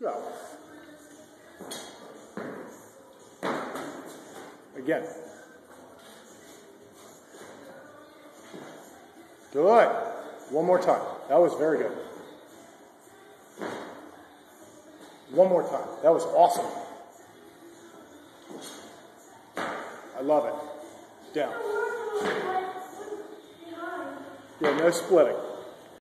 Go. Again. Good. One more time. That was very good. One more time. That was awesome. I love it. Down. Yeah, no splitting.